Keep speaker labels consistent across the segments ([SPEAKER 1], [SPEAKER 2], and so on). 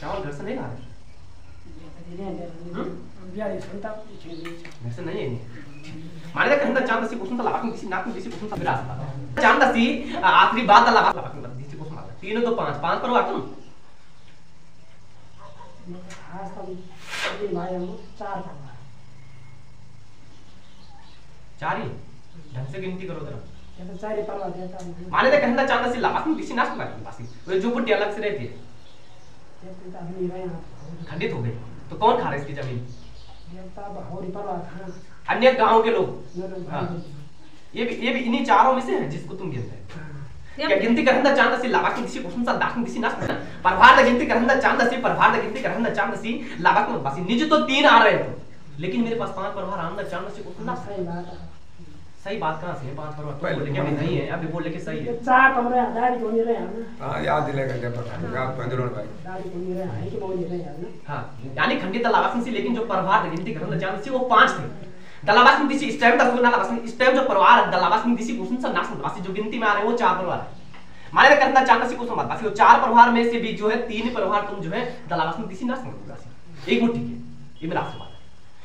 [SPEAKER 1] चावल घर से नहीं ला रहे घर से नहीं है ये। माने कहंदा चाँद सी कुसुम लावा किसी नाक में किसी कुसुम सा चाँद सी आखिरी बात लावा लावा किसी कुसुम लावा तीन दो पाँच पाँच पर तुम चार ही ढंग से गिनती करो जरा माने तो कहंदा चाँद सी लावा किसी नाक में बासी जो बुड्ढी अलग से रहती है खंडित हो गई। तो कौन खा रहा है इसकी ज़मीन? अन्य गाँव के लोग। हाँ। ये भी ये भी इन्हीं चारों में से है जिसको तुम गिनते हैं। क्या गिनती करहंदा चाँद सी लावा किसी को सुनसा दाखन किसी नास परभार द गिनती करहंदा चाँद सी परभार द गिनती करहंदा चाँद सी लावा को बासी। निज तो तीन आ रहे थे लेकिन मेरे पास पाँच परभार आंदा चाँद सी को सुनना सही बात कहाँ से है? पाँच परभार तो
[SPEAKER 2] पहले
[SPEAKER 1] बोले कि नहीं है अभी बोले कि सही है।
[SPEAKER 3] चार कमरे दाढ़ी को नहीं रहे हैं ना।
[SPEAKER 2] हाँ याद दिलेगा जब पता आप पंद्रह भाई।
[SPEAKER 3] दाढ़ी को नहीं रहे हैं कि वो नहीं रहे हैं ना।
[SPEAKER 1] हाँ यानी खंडित दलावासन सी लेकिन जो परभार द गिनती करहंदा चाँद सी वो पाँच थे। दलावासन दिसी इस टाइम तक सुना दलावासन इस टाइम जो परिवार है दलावासन दिसी कुसुम सा नासन वासी जो गिनती में आ रहे हैं वो चार परिवार है। माने करना चाँद सी कुसुम वासी वो चार परिवार में से भी जो है तीन परिवार तुम जो है दलावासन दिसी नासन वासी एक मुट्ठी के ये मेरा आपसे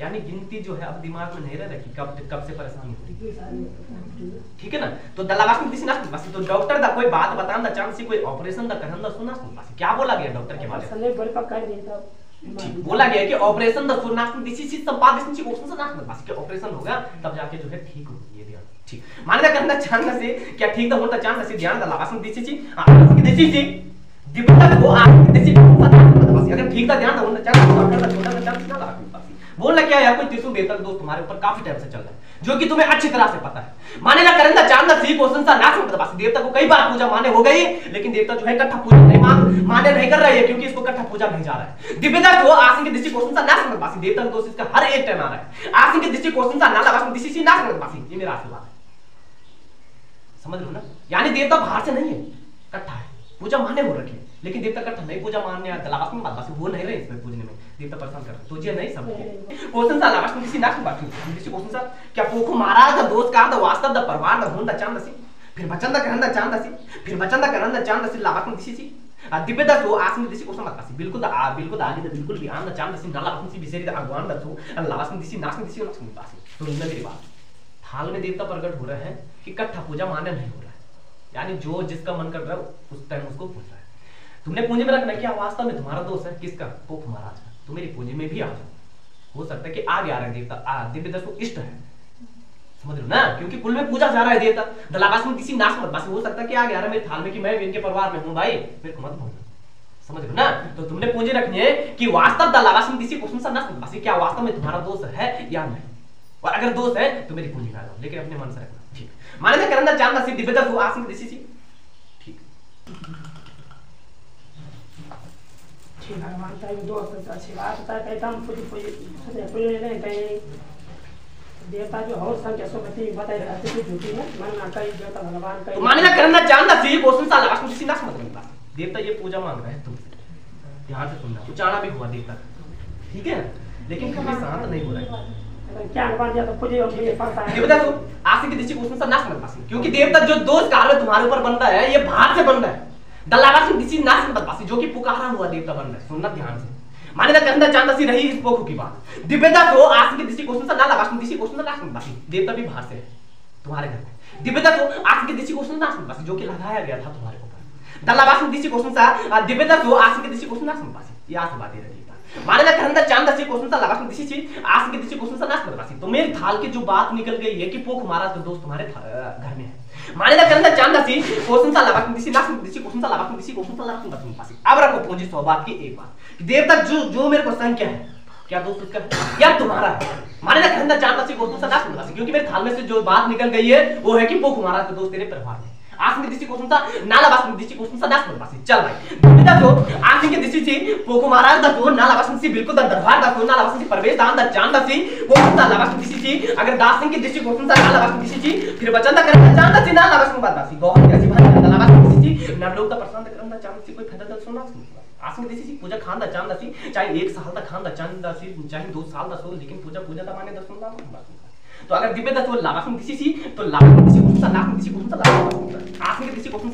[SPEAKER 1] यानी गिनती जो है अब दिमाग में नहीं रह रही कब कब से परेशानी हो। रही ठीक है ना? तो दलावास में किसी ना बस तो डॉक्टर दा कोई बात बतान दा चांस कोई ऑपरेशन दा करन दा सुना? सुन बस क्या बोला गया डॉक्टर के बारे में?
[SPEAKER 3] बड़े पक्का नहीं
[SPEAKER 1] ठीक बोला गया कि ऑपरेशन दा सुना सुन दिसी सी संपाद दिसी ऑपरेशन से ना बस के ऑपरेशन होगा तब जाके जो है ठीक हो ये ध्यान। ठीक। माने दा करना चांस से क्या ठीक दा? होता चांस से ध्यान दलावास में दिसी सी। हाँ दिसी सी। दिपता को आ दिसी बस अगर ठीक दा ध्यान दा होता चांस डॉक्टर दा छोटा दा चांस ना लगा बोलना क्या यार, कोई त्रिशूल देवता दोस्त तुम्हारे ऊपर काफ़ी टाइम से चल रहा है, जो कि तुम्हें अच्छी तरह से पता है। माने ना करंदा चांदा सी क्वेश्चन सा नाश मतलब बस देवता को कई बार पूजा माने हो गई, लेकिन देवता जो है इकट्ठा पूजा नहीं मान माने नहीं कर रही है, क्योंकि इसको इकट्ठा पूजा नहीं जा रहा है। दिव्यता को आसन के दृष्टि क्वेश्चन सा नाश मतलब बस देवता का दोस्त इसका हर एक टाइम आ रहा है। आसन के दृष्टि क्वेश्चन सा नाला, बस दृष्टि सी नाश मतलब बस ये मेरा आशीर्वाद है। समझ लो ना? यानी देवता बाहर से नहीं है इकट्ठा है, पूजा माने हो रखे। लेकिन देवता इकट्ठा नहीं पूजा मानने या दलावास में बात वो नहीं रहे इसमें पूजने में। देवता परेशान कर तो ये नहीं समझे क्वेश्चन सा लावास में किसी में बात किसी क्वेश्चन सा क्या पोखो महाराज दा दोस्त का दा वास्तव दा परवार दा होंदा चाँद सी। फिर बचन दा करन दा चाँद सी। फिर बचन दा करन दा चाँद सी लावास में दिसी सी। दिव्य दा तो आस में दिसी क्वेश्चन मत सी बिल्कुल दा आ बिल्कुल दा आगे दा बिल्कुल भी आन दा चाँद सी नाला अपनी सी बिसेरी दा अगवान दा तो लावास में दिसी नाश में दिसी नाश में पासी तो इनमें मेरी बात। थाल में देवता प्रकट हो रहे हैं कि इकट्ठा पूजा मान्य नहीं हो रहा है। यानी जो जिसका मन कर रहा है उस टाइम उसको रहा है। तुमने पूंजी में रखना क्या वास्तव में तुम्हारा दोस्त है? किसका? पोख महाराज का तो मेरी पूंजी में भी आ जाओ। हो सकता है कि आगे आ रहा देवता। दिव्य दस को इष्ट है। समझ लो ना? क्योंकि कुल में पूजा जा रहा है देवता। दलावास में किसी नाश मत। बस हो सकता है कि आगे आ रहा। है मेरे थाल में कि मैं भी इनके परिवार में हूँ भाई। मेरे को मत बोलना समझ लो ना? तो तुमने पूंजी रखनी है कि वास्तव दलावास में किसी क्वेश्चन सा नाश मत। बस क्या वास्तव में तुम्हारा दोस्त है या नहीं? और अगर दोस्त है तो मेरी पूंजी जाओ। लेकिन अपने मन से रखना। ठीक। माने ना करना चांदा सी दिव्य दस
[SPEAKER 3] है अच्छी है जो हो झूठी है मन देवता भगवान
[SPEAKER 1] तो ना करना चांदा सी क्वेश्चन सा लास्ट में किसी नाश मत करना देवता ये पूजा मांग रहे हैं ध्यान से सुनना उचाड़ा भी हुआ देवता ठीक है लेकिन फिर भी शांत नहीं हो रहा है
[SPEAKER 3] तो
[SPEAKER 1] देवता तो आसिक की दृष्टि क्वेश्चन सा नाश मत पासी क्योंकि देवता जो दोष काल तुम्हारे ऊपर बन रहा है ये बाहर से बन रहा है दलावा से किसी नाश मत पासी जो कि पुकारा हुआ देवता बन रहा है सुनना ध्यान से। ना चांदा सी रही इस पोखो की बात। दिव्यता को की क्वेश्चन सा ना लगा क्वेश्चन मत देवता भी बाहर से तुम्हारे घर में। दिव्यता को की क्वेश्चन मत जो कि लगाया गया था तुम्हारे ऊपर। दलावा से दृष्टि क्वेश्चन दिव्यता को की क्वेश्चन ना क्वेश्चन लगा आसिक की क्वेश्चन मत तो मेरे थाल की जो बात निकल गई है कि पोख महाराज का दोस्त तुम्हारे घर में है। माने ना कंधा चांदा सी क्वेश्चन सा लगा दृष्टि नाश दृष्टि क्वेश्चन सा लगा सी क्वेश्चन सा लगा दृष्टि सी अब रखो सौ बात की एक बात। देवता जो जो मेरे को संख्या है? क्या दोस्त उसका? या तुम्हारा माने ना कहना चांदा सी क्वेश्चन सा मत पासी क्योंकि मेरे थाल में से जो बात निकल गई है, वो है कि वो तुम्हारा का दोस्त तेरे परिवार में आसंग दिसी कोसुंसा नाला बासन दिसी कोसुंसा नास मन बासी चल भाई। दुबिदा तो आसंग के दिसी ची पोको महाराज दा तो नाला बासन सी बिल्कुल दा दरबार दा तो नाला बासन सी प्रवेश दान दा, जान दा सी कोसुंसा नाला बासन दिसी ची अगर दास सिंह की दिसी कोसुंसा नाला बासन दिसी ची फिर बचन दा करना जान दा सी नाला बासन बात बासी गोहन के जीवन दा नाला बासन दिसी ची ना लोग दा प्रसन्न करन दा, जान सी, कोई फ़ायदा दा सुना आसंग दिसी ची पूजा खान दा, जान दा सी, चाहे एक साल दा खान दा, जान दा सी, चाहे दो साल दा सो, लेकिन पूजा पूजा दा माने दा सुन दा तो अगर दिव्य दत्त वो लावासम दिसी सी तो लावासम दिसी को सुनता नाक दिसी को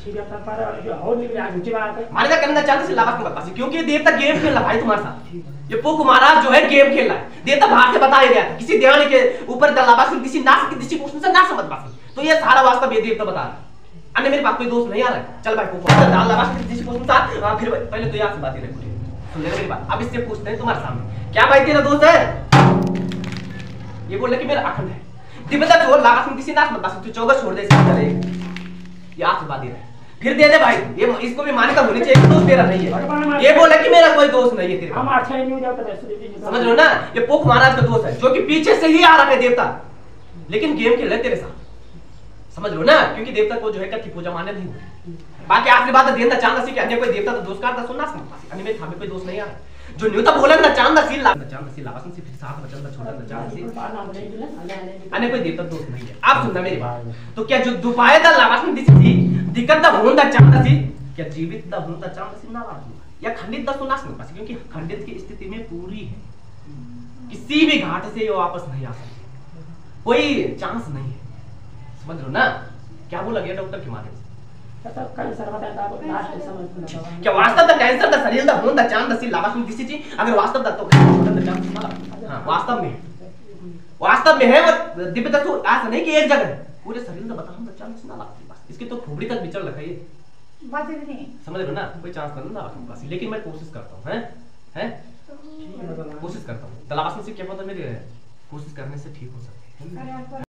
[SPEAKER 1] है हो है से गेम खेल रहा भाई तुम्हारे साथ। ये महाराज जो है गेम खेल रहा है। देवता बाहर से किसी के ऊपर किसी नाश की से ना समझ पाती तो ये सारा वास्तव ये देवता बता रहा अन्य मेरे पास कोई दोस्त नहीं आ रहा है। चल भाई दाल था फिर पहले तो याद से बातें ले मेरी बात। अब इससे पूछते हैं तुम्हारे सामने। क्या भाई तेरा दोस्त है? ये बोल कि मेरा अखंड है। दिव्यता छोड़ में किसी नाश मत बस तू चौदह छोड़ दे आज बात दे रहा है फिर दे दे भाई। ये इसको भी मान्यता होनी चाहिए दोस्त तेरा नहीं है। ये बोला कि मेरा कोई दोस्त नहीं है तेरे
[SPEAKER 3] हम अच्छा ही नहीं जाता
[SPEAKER 1] समझ लो ना? ये पोख महाराज का दोस्त है जो कि पीछे से ही आ रहा है देवता। लेकिन गेम खेल रहे तेरे साथ। समझ लो ना? क्योंकि देवता को जो है की पूजा मान्य नहीं होती। बाकी आखिरी बात देवता चांदा सी कि अन्य कोई देवता तो दोस्त का सुनना अन्य में थामे कोई दोस्त नहीं आ रहा। जो न्यूता बोला ना चांदा सी ला चांदा सी लावासन से फिर साथ बचन दा छोड़ा दा चांदा सी अन्य कोई देवता दोस्त नहीं है। आप सुनना मेरी बात। तो क्या जो दुपाए दा लावासन दिसी थी दिक्कत दा होंदा चांदा सी क्या जीवित दा होंदा चांदा सी ना वाद या खंडित दा सुनास नहीं पास क्योंकि खंडित की स्थिति में पूरी है. किसी भी घाट से ये वापस नहीं आ सकती. कोई चांस नहीं है. समझ लो ना? क्या बोला गया डॉक्टर के माध्यम से?
[SPEAKER 3] समझ
[SPEAKER 1] क्या वास्तव दा कैंसर दा शरीर दा होन दा चाँद सी लावास में किसी चीज़? अगर वास्तव दा तो हाँ। वास्तव में वास्तव में है वो दिव्य तत्व ऐसा नहीं कि एक जगह पूरे शरीर दा बता हम दा चाँद ना लगती इसके तो खोपड़ी तक विचल रखा है
[SPEAKER 4] बात
[SPEAKER 1] समझ रहे ना? कोई चांस नहीं ना आपके पास। लेकिन मैं कोशिश करता हूँ हैं? हैं? कोशिश करता हूँ। तलाश में से क्या पता मेरे कोशिश करने से ठीक हो सकती है।